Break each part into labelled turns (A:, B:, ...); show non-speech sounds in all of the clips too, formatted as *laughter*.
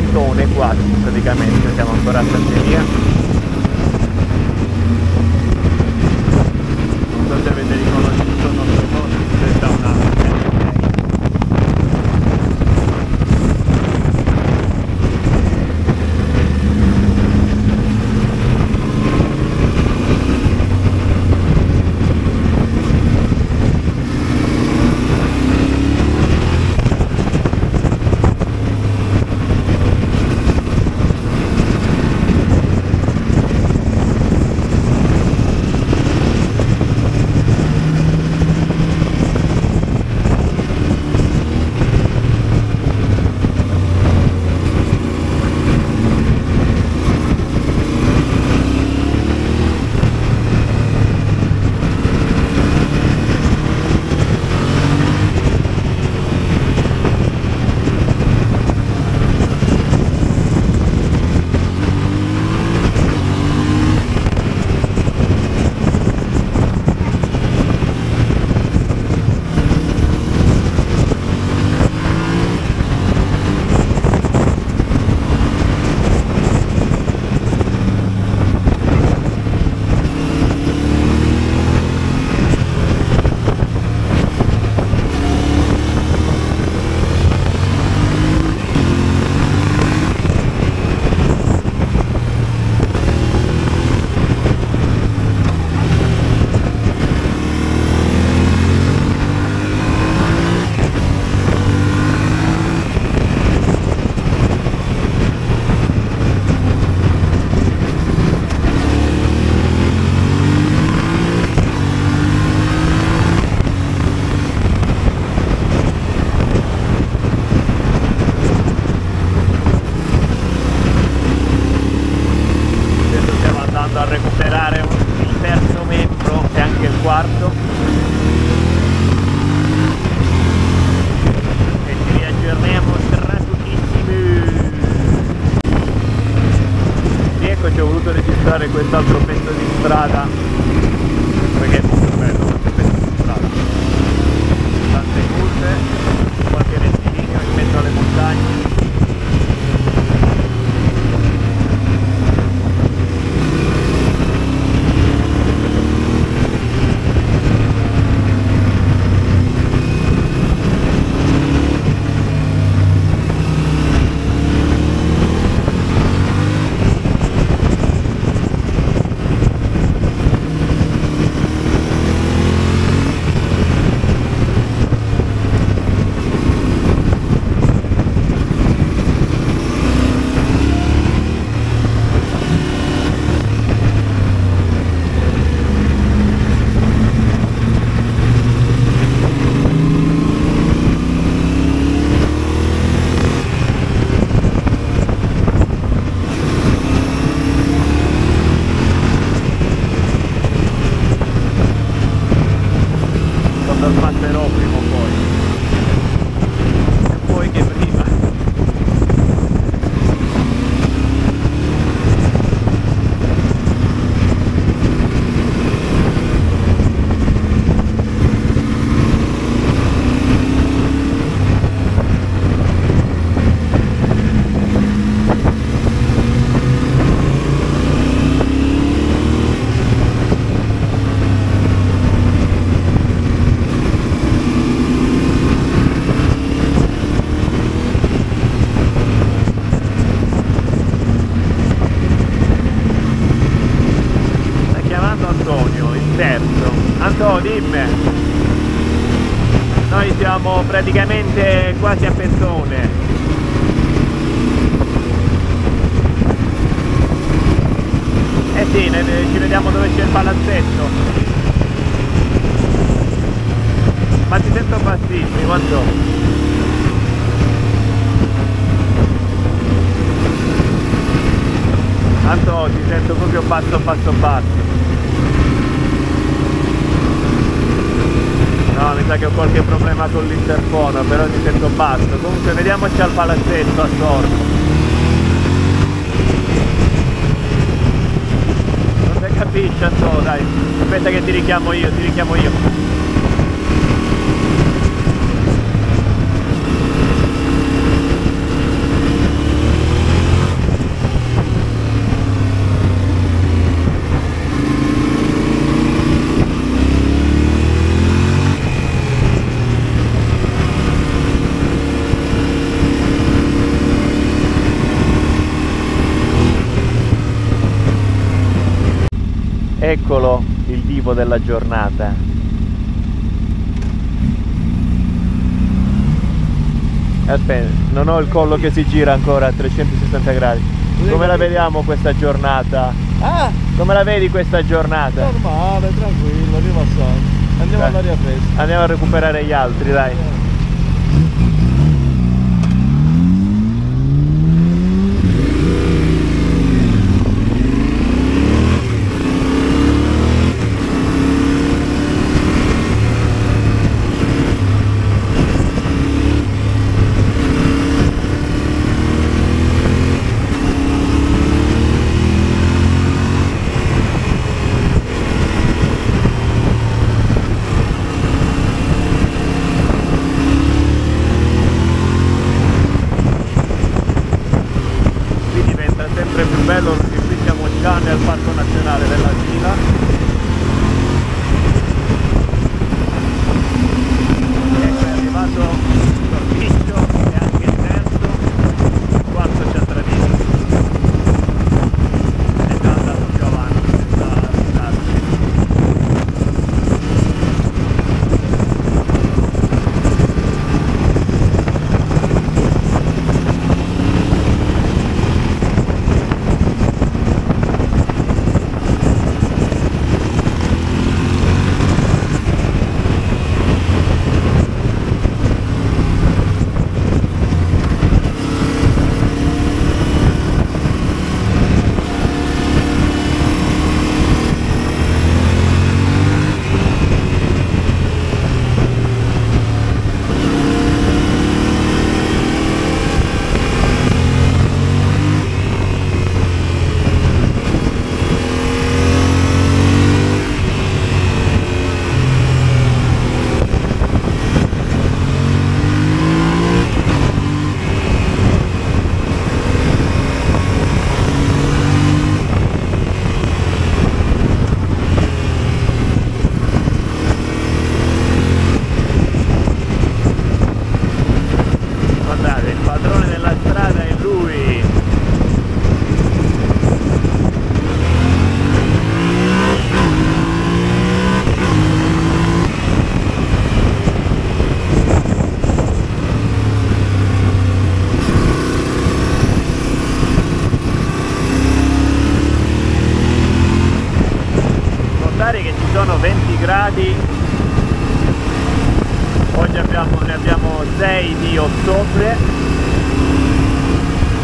A: pentone qua praticamente, siamo ancora a Santeria. Sì, ecco, ci ho voluto registrare quest'altro pezzo di strada. Perché persone eh sì ci vediamo dove c'è il palazzetto. Ma ti sento bassissimo quanto tanto ti sento proprio basso basso basso No, mi sa che ho qualche problema con l'interfono, però ti sento basso. Comunque vediamoci al palazzetto a Sorbo. Non si capisce Antonio, dai. Aspetta che ti richiamo io, ti richiamo io. Eccolo il tipo della giornata aspetta non ho il collo che si gira ancora a 360 gradi come la vediamo questa giornata?
B: Ah!
A: come la vedi questa giornata?
B: normale tranquillo rilassante andiamo all'aria fresca
A: andiamo a recuperare gli altri dai sono 20 gradi Oggi abbiamo, ne abbiamo 6 di ottobre,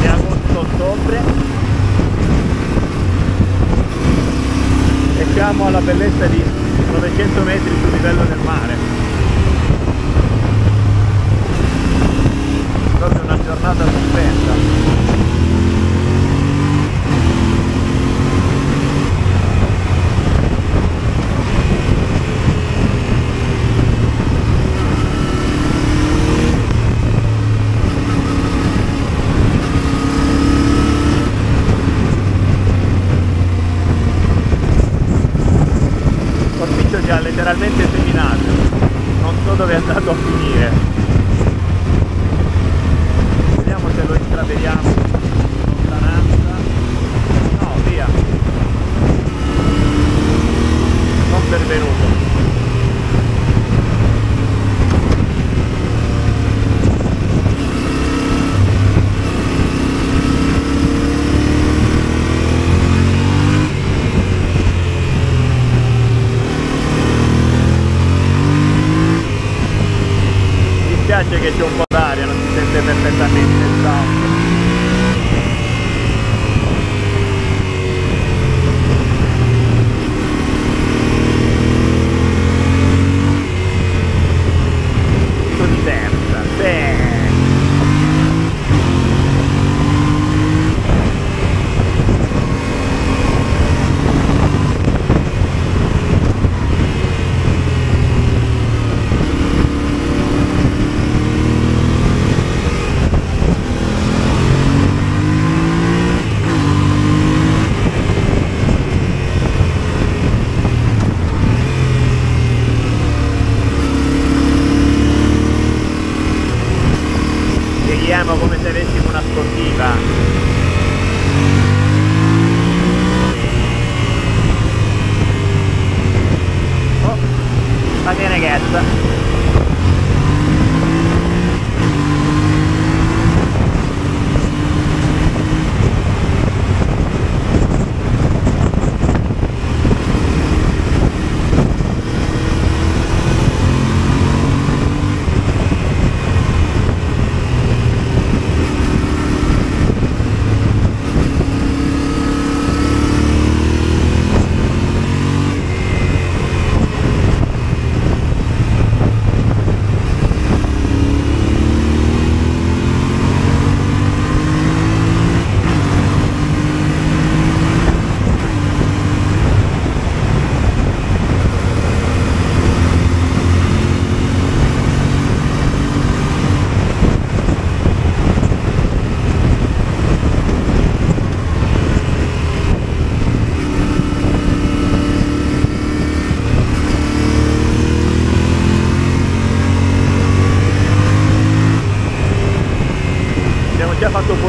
A: di agosto-ottobre e siamo alla bellezza di 900 metri sul livello del mare. Proprio una giornata stupenda. South.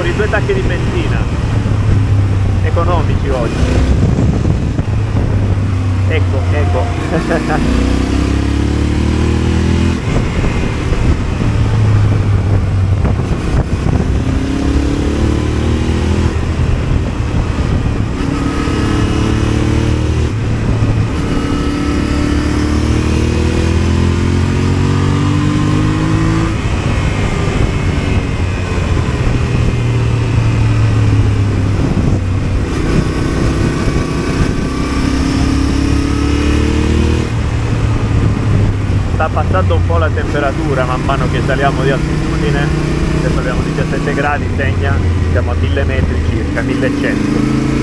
A: Fuori due tacche di benzina economici oggi. Ecco ecco *laughs* passando un po' la temperatura man mano che saliamo di altitudine adesso abbiamo 17 gradi segna siamo a 1000 metri circa 1100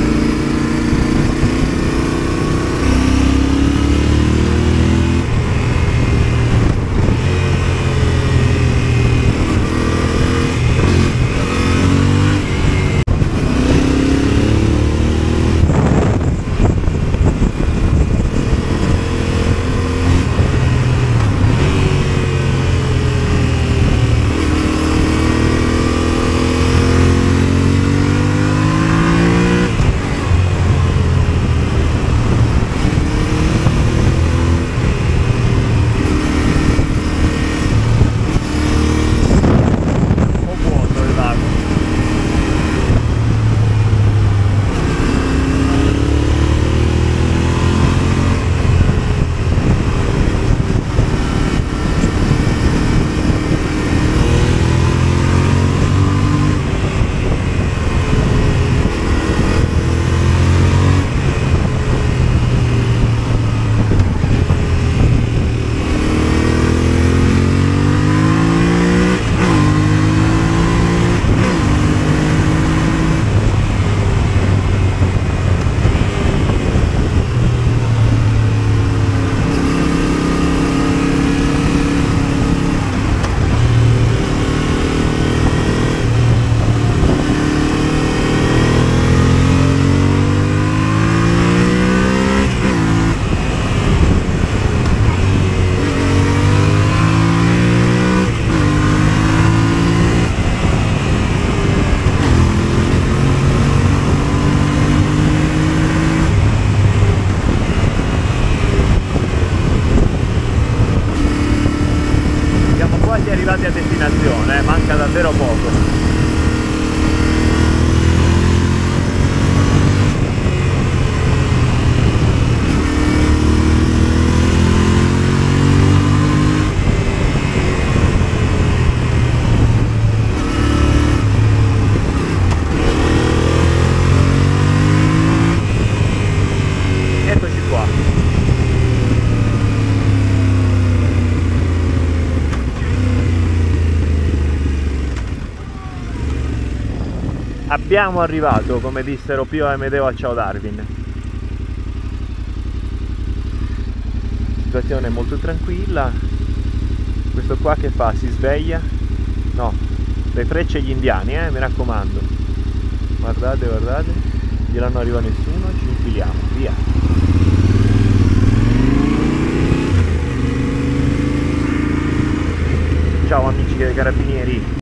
A: abbiamo arrivato come dissero Pio e Amedeo a Ciao Darwin. Situazione molto tranquilla. Questo qua che fa? Si sveglia? No le frecce agli indiani eh mi raccomando. Guardate guardate. Là non arriva nessuno ci infiliamo. Via. Ciao amici dei carabinieri